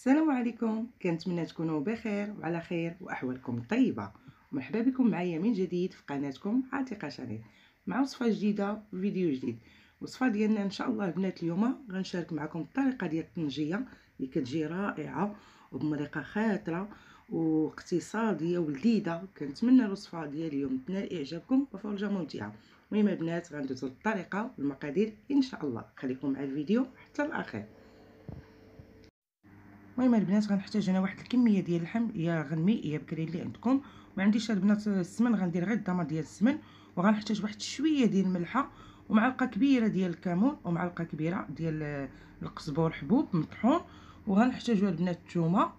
السلام عليكم. كنتمنى تكونوا بخير وعلى خير وأحوالكم طيبة. مرحبا بكم معايا من جديد في قناتكم عتيقة شريف. مع وصفة جديدة وفيديو جديد. وصفة ديالنا إن شاء الله البنات اليوم غنشارك معكم الطريقة ديال الطنجيه اللي كتجي رائعة وبمريقه خاطرة واقتصادية ولذيذه كنتمنى الوصفة ديال اليوم تنال إعجابكم وفرجة ممتعة. المهم البنات غندوزو للطريقه والمقادير إن شاء الله. خليكم مع الفيديو حتى الأخير. المهم البنات غنحتاج أنا واحد الكمية ديال اللحم يا غنمي يا بكري اللي عندكم ما عنديش البنات السمن غندير غير الضمه ديال السمن وغنحتاج واحد شوية ديال الملحة ومعلقة كبيرة ديال الكمون ومعلقة كبيرة ديال القزبور حبوب مطحون. وغنحتاجو البنات الثومه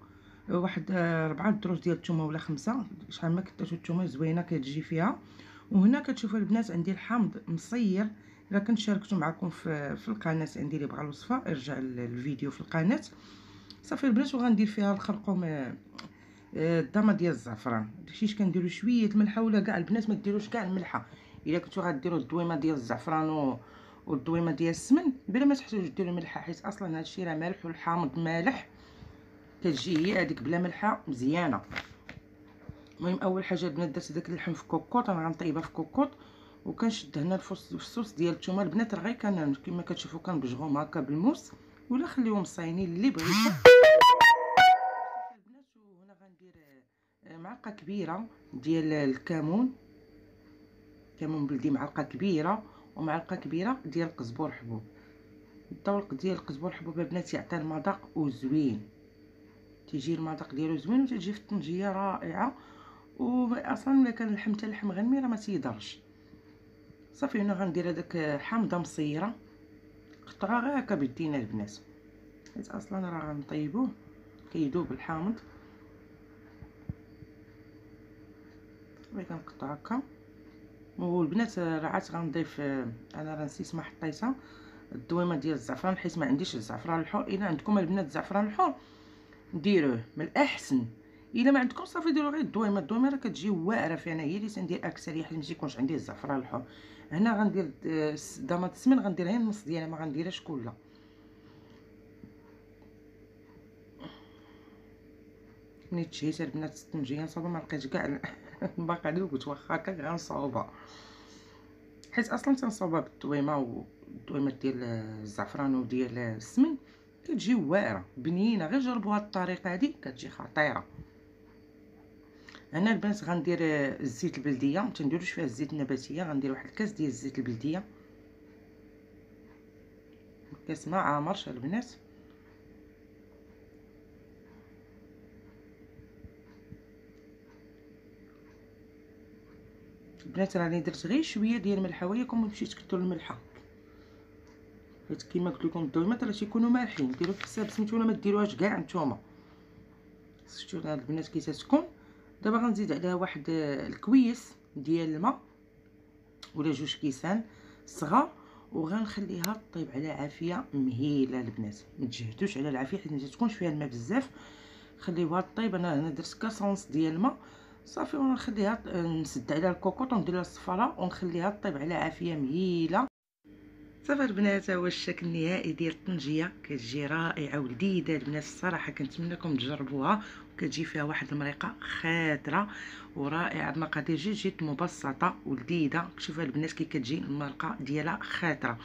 واحد ربعة دروج ديال الثومه ولا خمسة. شحال ما كثرتو الثومه زوينة كتجي فيها. وهنا كتشوفوا البنات عندي الحامض مصير. إلا كنت شاركته معكم في, في القناة عندي اللي بغى الوصفة ارجع الفيديو في القناة. صافي البنات وغندير فيها الخرقوم آه، الضمه ديال الزعفران داكشي كنديروا شوية الملحة ولا كاع؟ البنات ما ديروش كاع الملحة. إلا كنتو غديروا الدويمة ديال الزعفران و والدويمة ديال السمن بلا ما تحتاجوا ديروا ملحة حيت أصلا هادشي راه مالح والحامض مالح. كتجي هي هذيك بلا ملحة مزيانة. المهم أول حاجة البنات درت داك اللحم في كوكوط أنا غنطيبها في كوكوط وكنشد هنا الفصوص ديال الثومه البنات راه غير كان كما كتشوفوا كنبجغهم هكا بالموس. ولا خليهم صاينين اللي بغيتو البنات وهنا غندير آه، معلقة كبيرة ديال الكمون. كمون بلدي معلقة كبيرة ومعلقة كبيرة ديال القزبور حبوب الذوق ديال القزبور حبوب البنات يعطي المذاق وزوين. تيجي المذاق ديالو زوين وتجي في الطنجية رائعة. واصلا إلا كان اللحم تاع اللحم غنمي راه ما تيضرش. صافي هنا غندير هذاك حامضه مصيرة. قطعه غير هكا بيدينا البنات حيت أصلا راه غنطيبوه كيذوب الحامض صافي كنقطع هكا. والبنات راه عاد غنضيف أنا راه نسيت ما حطيتها الدويمة ديال الزعفران حيت ما عنديش الزعفران الحر الا عندكم البنات الزعفران الحر ديروه من الأحسن. إلا ما عندكم صافي ديروا غير الدويمة. الدويمة راه كتجي واعره فينا هي اللي تندير أكثر حيت ما تيكونش عندي الزعفران الحر هنا غندير ضمات السمن غندير غير النص ديالها ما غنديرهاش كلها. ملي تشهيت البنات الطنجيه نصاوبها ما لقيتش كاع الباقي اللي قلت واخا هكا غنصاوبها حيت أصلا تنصاوبها بالدويمة والدويمه ديال الزعفران وديال السمن. كتجي واعره بنينة. غير جربوا هاد الطريقة هادي كتجي خطيرة. هنا البنات غندير الزيت البلدية ما تنديروش فيها الزيت النباتية غندير واحد الكاس ديال الزيت البلدية. كاس ما عامرش البنات. البنات راني درت غير شوية ديال الملحه وياكم مشيت كثروا الملحة. حيت كيما قلت لكم الدويمات راه تيكونوا مالحين. ديروا في حساب سميتو ولا ما ديروهاش كاع نتوما. شفتوا هاد البنات كي تتكون دابا غنزيد عليها واحد الكويس ديال الماء ولا جوج كيسان صغار وغنخليها طيب على عافية مهيلة البنات. ما تجهدوش على العافية حيت ما تكونش فيها الماء بزاف. خليوها طيب أنا هنا درت كاسونس ديال الماء. صافي ونخليها نسد عليها الكوكوط وندير لها الصفارة ونخليها طيب على عافية مهيلة. صافي البنات هو الشكل النهائي ديال الطنجيه كتجي رائعة ولذيذة البنات الصراحة كنتمنىكم تجربوها. وكتجي فيها واحد المريقة خاطرة ورائعة. المقادير جد جد مبسطة ولذيذة. شوفوا البنات كي كتجي المرقة ديالها خاطرة.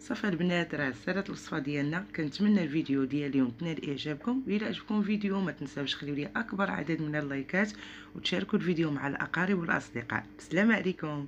صافي البنات راه سالات الوصفة ديالنا. كنتمنى الفيديو ديال اليوم تنال اعجابكم واذا عجبكم الفيديو ما تنساوش خليو لي أكبر عدد من اللايكات. وتشاركوا الفيديو مع الأقارب والأصدقاء. السلام عليكم.